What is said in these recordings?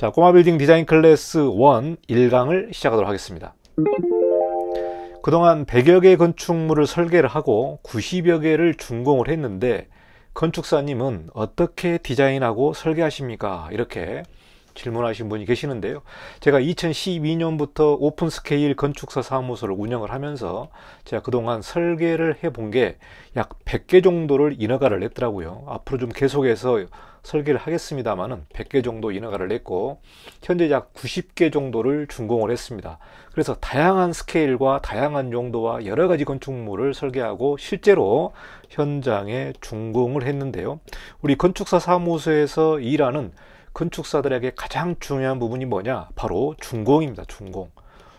자, 꼬마 빌딩 디자인 클래스 1 1강을 시작하도록 하겠습니다. 그동안 100여 개 건축물을 설계를 하고 90여 개를 준공을 했는데 건축사님은 어떻게 디자인하고 설계하십니까? 이렇게 질문하신 분이 계시는데요. 제가 2012년부터 오픈 스케일 건축사 사무소를 운영을 하면서 제가 그동안 설계를 해본 게 약 100개 정도를 인허가를 냈더라고요. 앞으로 좀 계속해서 설계를 하겠습니다만은 100개 정도 인허가를 냈고 현재 약 90개 정도를 준공을 했습니다. 그래서 다양한 스케일과 다양한 용도와 여러 가지 건축물을 설계하고 실제로 현장에 준공을 했는데요. 우리 건축사 사무소에서 일하는 건축사들에게 가장 중요한 부분이 뭐냐? 바로 준공입니다. 준공.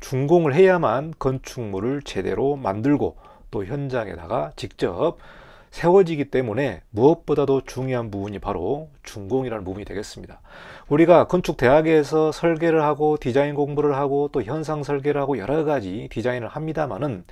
준공을 해야만 건축물을 제대로 만들고 또 현장에다가 직접 세워지기 때문에 무엇보다도 중요한 부분이 바로 준공이라는 부분이 되겠습니다. 우리가 건축대학에서 설계를 하고 디자인 공부를 하고 또 현상 설계를 하고 여러 가지 디자인을 합니다만은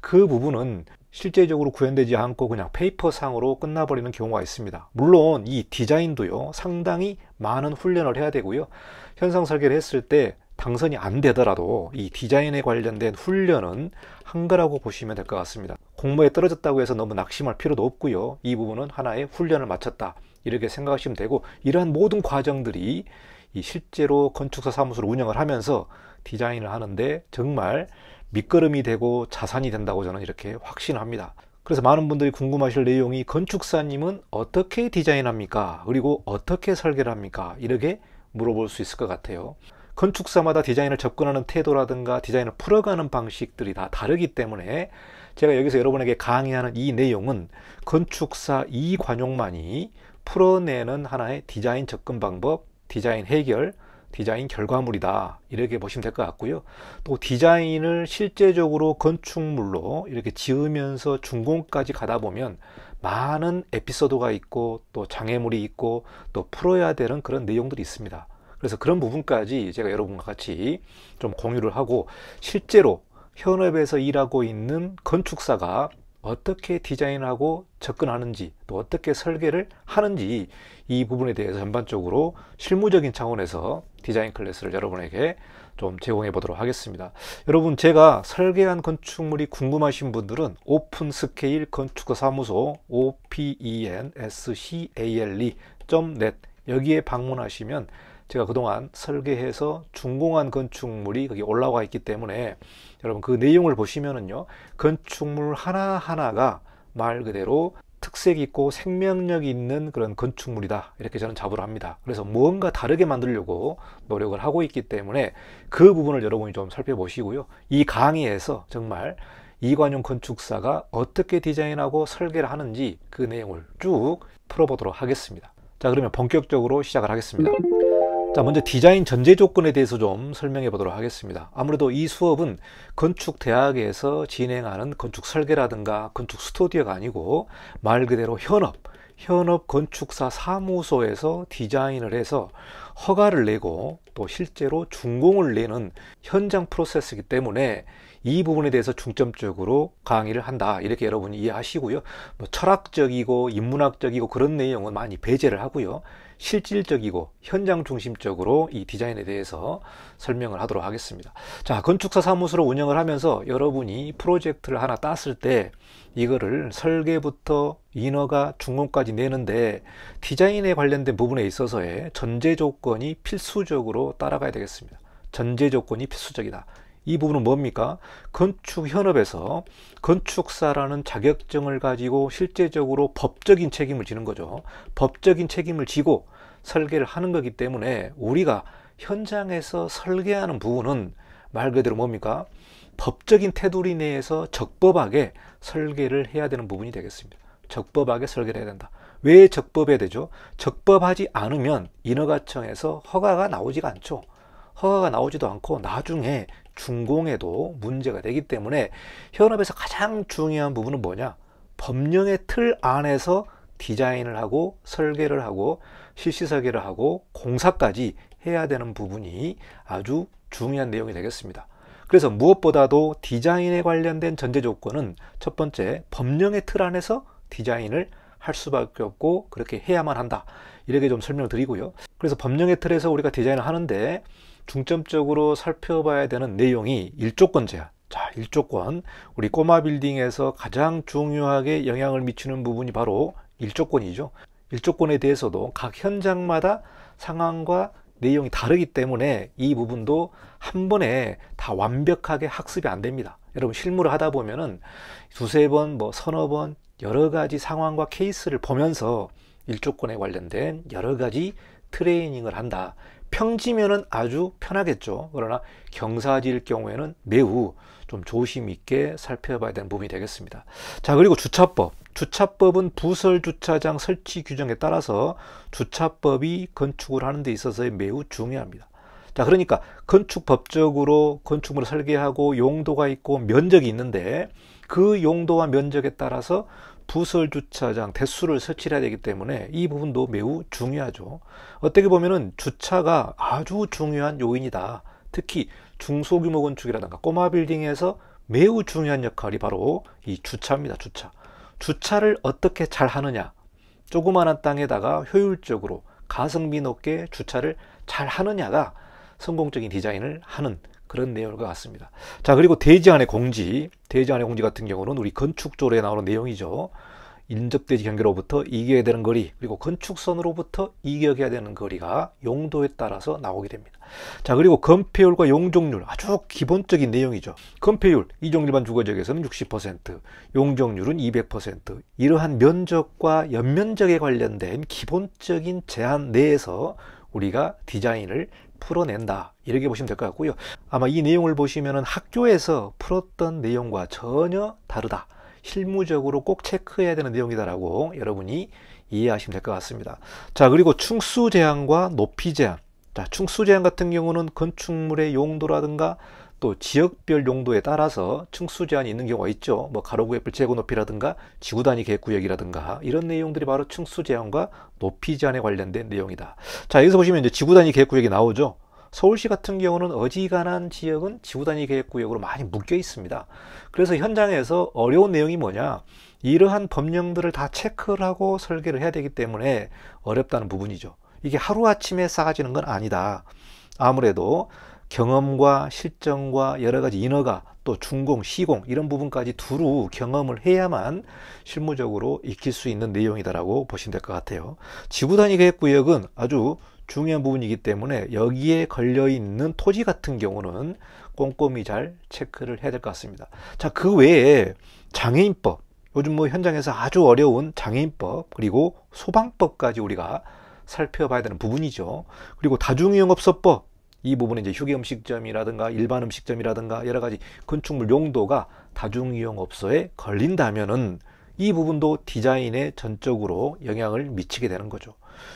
그 부분은 실제적으로 구현되지 않고 그냥 페이퍼상으로 끝나버리는 경우가 있습니다. 물론 이 디자인도요 상당히 많은 훈련을 해야 되고요. 현상 설계를 했을 때 당선이 안 되더라도 이 디자인에 관련된 훈련은 한 거라고 보시면 될 것 같습니다. 공모에 떨어졌다고 해서 너무 낙심할 필요도 없고요. 이 부분은 하나의 훈련을 마쳤다. 이렇게 생각하시면 되고 이러한 모든 과정들이 이 실제로 건축사 사무소를 운영을 하면서 디자인을 하는데 정말 밑거름이 되고 자산이 된다고 저는 이렇게 확신합니다. 그래서 많은 분들이 궁금하실 내용이 건축사님은 어떻게 디자인합니까? 그리고 어떻게 설계를 합니까? 이렇게 물어볼 수 있을 것 같아요. 건축사마다 디자인을 접근하는 태도라든가 디자인을 풀어가는 방식들이 다 다르기 때문에 제가 여기서 여러분에게 강의하는 이 내용은 건축사 이관용만이 풀어내는 하나의 디자인 접근 방법, 디자인 해결, 디자인 결과물이다. 이렇게 보시면 될 것 같고요. 또 디자인을 실제적으로 건축물로 이렇게 지으면서 준공까지 가다 보면 많은 에피소드가 있고 또 장애물이 있고 또 풀어야 되는 그런 내용들이 있습니다. 그래서 그런 부분까지 제가 여러분과 같이 좀 공유를 하고 실제로 현업에서 일하고 있는 건축사가 어떻게 디자인하고 접근하는지 또 어떻게 설계를 하는지 이 부분에 대해서 전반적으로 실무적인 차원에서 디자인 클래스를 여러분에게 좀 제공해 보도록 하겠습니다. 여러분 제가 설계한 건축물이 궁금하신 분들은 오픈 스케일 건축가 사무소 openscale.net 여기에 방문하시면 제가 그동안 설계해서 준공한 건축물이 거기 올라와 있기 때문에 여러분 그 내용을 보시면은요 건축물 하나하나가 말 그대로 특색 있고 생명력 있는 그런 건축물이다. 이렇게 저는 자부를 합니다. 그래서 무언가 다르게 만들려고 노력을 하고 있기 때문에 그 부분을 여러분이 좀 살펴보시고요. 이 강의에서 정말 이관용 건축사가 어떻게 디자인하고 설계를 하는지 그 내용을 쭉 풀어보도록 하겠습니다. 자 그러면 본격적으로 시작을 하겠습니다 자, 먼저 디자인 전제 조건에 대해서 좀 설명해 보도록 하겠습니다. 아무래도 이 수업은 건축 대학에서 진행하는 건축 설계라든가 건축 스튜디오가 아니고 말 그대로 현업, 현업 건축사 사무소에서 디자인을 해서 허가를 내고 또 실제로 준공을 내는 현장 프로세스이기 때문에 이 부분에 대해서 중점적으로 강의를 한다. 이렇게 여러분이 이해하시고요. 뭐 철학적이고 인문학적이고 그런 내용은 많이 배제를 하고요 실질적이고 현장 중심적으로 이 디자인에 대해서 설명을 하도록 하겠습니다. 자, 건축사 사무소를 운영을 하면서 여러분이 프로젝트를 하나 땄을 때 이거를 설계부터 인허가 중공까지 내는데 디자인에 관련된 부분에 있어서의 전제 조건이 필수적으로 따라가야 되겠습니다. 전제 조건이 필수적이다. 이 부분은 뭡니까? 건축 현업에서 건축사라는 자격증을 가지고 실제적으로 법적인 책임을 지는 거죠. 법적인 책임을 지고 설계를 하는 거기 때문에 우리가 현장에서 설계하는 부분은 말 그대로 뭡니까? 법적인 테두리 내에서 적법하게 설계를 해야 되는 부분이 되겠습니다. 적법하게 설계를 해야 된다. 왜 적법해야 되죠? 적법하지 않으면 인허가청에서 허가가 나오지가 않죠. 허가가 나오지도 않고 나중에 준공에도 문제가 되기 때문에 현업에서 가장 중요한 부분은 뭐냐? 법령의 틀 안에서 디자인을 하고 설계를 하고 실시 설계를 하고 공사까지 해야 되는 부분이 아주 중요한 내용이 되겠습니다. 그래서 무엇보다도 디자인에 관련된 전제 조건은 첫 번째 법령의 틀 안에서 디자인을 할 수밖에 없고 그렇게 해야만 한다. 이렇게 좀 설명을 드리고요. 그래서 법령의 틀에서 우리가 디자인을 하는데 중점적으로 살펴봐야 되는 내용이 일조권 제한. 자, 일조권. 우리 꼬마 빌딩에서 가장 중요하게 영향을 미치는 부분이 바로 일조권이죠. 일조권에 대해서도 각 현장마다 상황과 내용이 다르기 때문에 이 부분도 한 번에 다 완벽하게 학습이 안 됩니다. 여러분 실무를 하다 보면은 두세 번, 뭐 서너 번 여러 가지 상황과 케이스를 보면서 일조권에 관련된 여러 가지 트레이닝을 한다. 평지면은 아주 편하겠죠. 그러나 경사지일 경우에는 매우 좀 조심 있게 살펴봐야 되는 부분이 되겠습니다. 자, 그리고 주차법. 주차법은 부설 주차장 설치 규정에 따라서 주차법이 건축을 하는 데 있어서 매우 중요합니다. 자, 그러니까 건축 법적으로 건축물을 설계하고 용도가 있고 면적이 있는데 그 용도와 면적에 따라서 부설 주차장 대수를 설치해야 되기 때문에 이 부분도 매우 중요하죠. 어떻게 보면은 주차가 아주 중요한 요인이다. 특히 중소규모 건축이라든가 꼬마 빌딩에서 매우 중요한 역할이 바로 이 주차입니다. 주차. 주차를 어떻게 잘 하느냐. 조그마한 땅에다가 효율적으로 가성비 높게 주차를 잘 하느냐가 성공적인 디자인을 하는 그런 내용일 것 같습니다. 자, 그리고 대지안의 공지, 대지안의 공지 같은 경우는 우리 건축조례에 나오는 내용이죠. 인접대지 경계로부터 이겨야 되는 거리, 그리고 건축선으로부터 이겨야 되는 거리가 용도에 따라서 나오게 됩니다. 자, 그리고 건폐율과 용적률, 아주 기본적인 내용이죠. 건폐율, 이종 일반 주거지역에서는 60%, 용적률은 200%. 이러한 면적과 연면적에 관련된 기본적인 제한 내에서 우리가 디자인을 풀어낸다. 이렇게 보시면 될 것 같고요. 아마 이 내용을 보시면 학교에서 풀었던 내용과 전혀 다르다. 실무적으로 꼭 체크해야 되는 내용이다라고 여러분이 이해하시면 될 것 같습니다. 자, 그리고 충수 제한과 높이 제한. 자, 충수 제한 같은 경우는 건축물의 용도라든가 또 지역별 용도에 따라서 충수 제한이 있는 경우가 있죠. 뭐 가로구 옆을 제고 높이라든가 지구 단위 계획 구역이라든가 이런 내용들이 바로 충수 제한과 높이 제한에 관련된 내용이다. 자, 여기서 보시면 이제 지구 단위 계획 구역이 나오죠. 서울시 같은 경우는 어지간한 지역은 지구 단위 계획 구역으로 많이 묶여 있습니다. 그래서 현장에서 어려운 내용이 뭐냐? 이러한 법령들을 다 체크를 하고 설계를 해야 되기 때문에 어렵다는 부분이죠. 이게 하루아침에 쌓아지는 건 아니다. 아무래도 경험과 실정과 여러 가지 인허가 또 준공, 시공 이런 부분까지 두루 경험을 해야만 실무적으로 익힐 수 있는 내용이다라고 보시면 될 것 같아요. 지구 단위 계획 구역은 아주 중요한 부분이기 때문에 여기에 걸려 있는 토지 같은 경우는 꼼꼼히 잘 체크를 해야 될 것 같습니다. 자, 그 외에 장애인법, 요즘 뭐 현장에서 아주 어려운 장애인법, 그리고 소방법까지 우리가 살펴봐야 되는 부분이죠. 그리고 다중이용업소법, 이 부분은 이제 휴게 음식점이라든가 일반 음식점이라든가 여러 가지 건축물 용도가 다중 이용 업소에 걸린다면은 이 부분도 디자인에 전적으로 영향을 미치게 되는 거죠.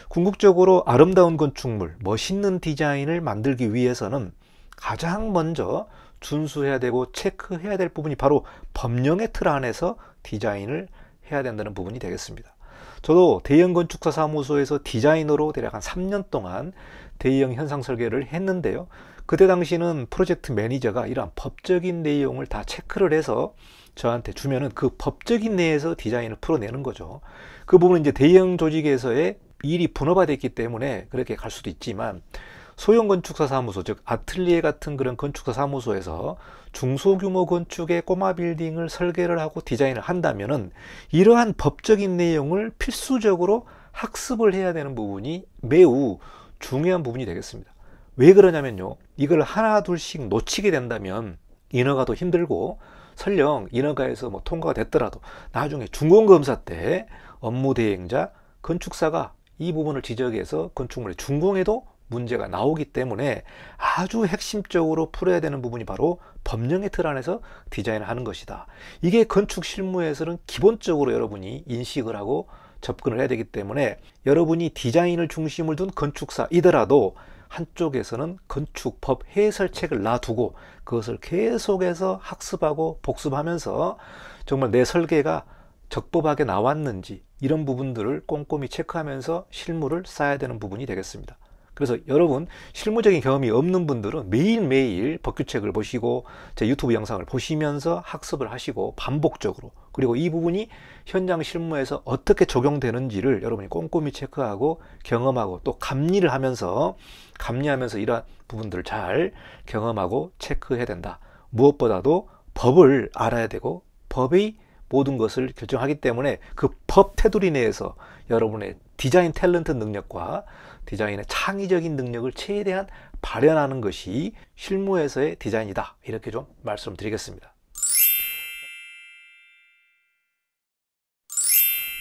궁극적으로 아름다운 건축물, 멋있는 디자인을 만들기 위해서는 가장 먼저 준수해야 되고 체크해야 될 부분이 바로 법령의 틀 안에서 디자인을 해야 된다는 부분이 되겠습니다. 저도 대형 건축사 사무소에서 디자이너로 대략 한 3년 동안 대형 현상 설계를 했는데요. 그때 당시는 프로젝트 매니저가 이러한 법적인 내용을 다 체크를 해서 저한테 주면은 그 법적인 내에서 디자인을 풀어내는 거죠. 그 부분은 이제 대형 조직에서의 일이 분업화되어 있기 때문에 그렇게 갈 수도 있지만 소형 건축사 사무소 즉 아틀리에 같은 그런 건축사 사무소에서 중소규모 건축의 꼬마 빌딩을 설계를 하고 디자인을 한다면은 이러한 법적인 내용을 필수적으로 학습을 해야 되는 부분이 매우 중요한 부분이 되겠습니다. 왜 그러냐면요. 이걸 하나 둘씩 놓치게 된다면 인허가도 힘들고 설령 인허가에서 뭐 통과가 됐더라도 나중에 준공검사 때 업무 대행자 건축사가 이 부분을 지적해서 건축물의 준공에도 문제가 나오기 때문에 아주 핵심적으로 풀어야 되는 부분이 바로 법령의 틀 안에서 디자인을 하는 것이다. 이게 건축 실무에서는 기본적으로 여러분이 인식을 하고 접근을 해야 되기 때문에 여러분이 디자인을 중심을 둔 건축사이더라도 한쪽에서는 건축법 해설책을 놔두고 그것을 계속해서 학습하고 복습하면서 정말 내 설계가 적법하게 나왔는지 이런 부분들을 꼼꼼히 체크하면서 실물을 쌓아야 되는 부분이 되겠습니다. 그래서 여러분 실무적인 경험이 없는 분들은 매일매일 법규책을 보시고 제 유튜브 영상을 보시면서 학습을 하시고 반복적으로 그리고 이 부분이 현장 실무에서 어떻게 적용되는지를 여러분이 꼼꼼히 체크하고 경험하고 또 감리를 하면서 감리하면서 이러한 부분들을 잘 경험하고 체크해야 된다. 무엇보다도 법을 알아야 되고 법의 모든 것을 결정하기 때문에 그 법 테두리 내에서 여러분의 디자인 탤런트 능력과 디자인의 창의적인 능력을 최대한 발현하는 것이 실무에서의 디자인이다. 이렇게 좀 말씀드리겠습니다.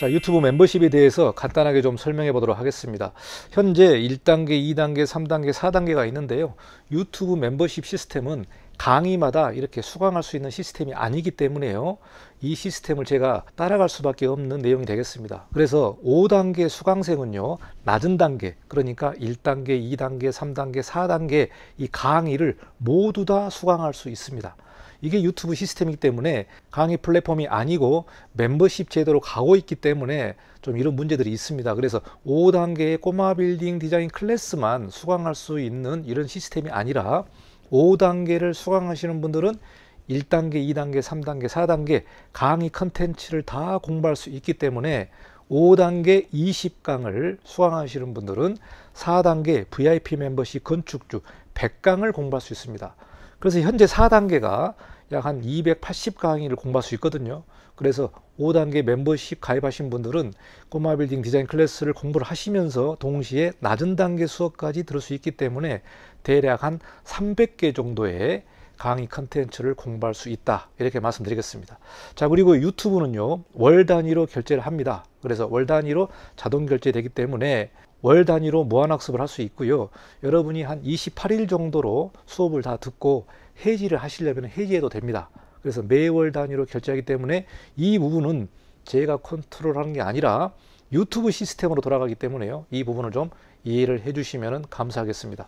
자, 유튜브 멤버십에 대해서 간단하게 좀 설명해 보도록 하겠습니다. 현재 1단계, 2단계, 3단계, 4단계가 있는데요. 유튜브 멤버십 시스템은 강의마다 이렇게 수강할 수 있는 시스템이 아니기 때문에요. 이 시스템을 제가 따라갈 수밖에 없는 내용이 되겠습니다. 그래서 5단계 수강생은요, 낮은 단계, 그러니까 1단계, 2단계, 3단계, 4단계 이 강의를 모두 다 수강할 수 있습니다. 이게 유튜브 시스템이기 때문에 강의 플랫폼이 아니고 멤버십 제도로 가고 있기 때문에 좀 이런 문제들이 있습니다. 그래서 5단계의 꼬마 빌딩 디자인 클래스만 수강할 수 있는 이런 시스템이 아니라 5단계를 수강하시는 분들은 1단계, 2단계, 3단계, 4단계 강의 컨텐츠를 다 공부할 수 있기 때문에 5단계 20강을 수강하시는 분들은 4단계 VIP 멤버십 건축주 100강을 공부할 수 있습니다. 그래서 현재 4단계가 약 한 280 강의를 공부할 수 있거든요. 그래서 5단계 멤버십 가입하신 분들은 꼬마 빌딩 디자인 클래스를 공부를 하시면서 동시에 낮은 단계 수업까지 들을 수 있기 때문에 대략 한 300개 정도의 강의 컨텐츠를 공부할 수 있다. 이렇게 말씀드리겠습니다. 자 그리고 유튜브는요 월 단위로 결제를 합니다. 그래서 월 단위로 자동 결제되기 때문에 월 단위로 무한학습을 할 수 있고요. 여러분이 한 28일 정도로 수업을 다 듣고 해지를 하시려면 해지해도 됩니다. 그래서 매월 단위로 결제하기 때문에 이 부분은 제가 컨트롤하는 게 아니라 유튜브 시스템으로 돌아가기 때문에요. 이 부분을 좀 이해를 해 주시면 감사하겠습니다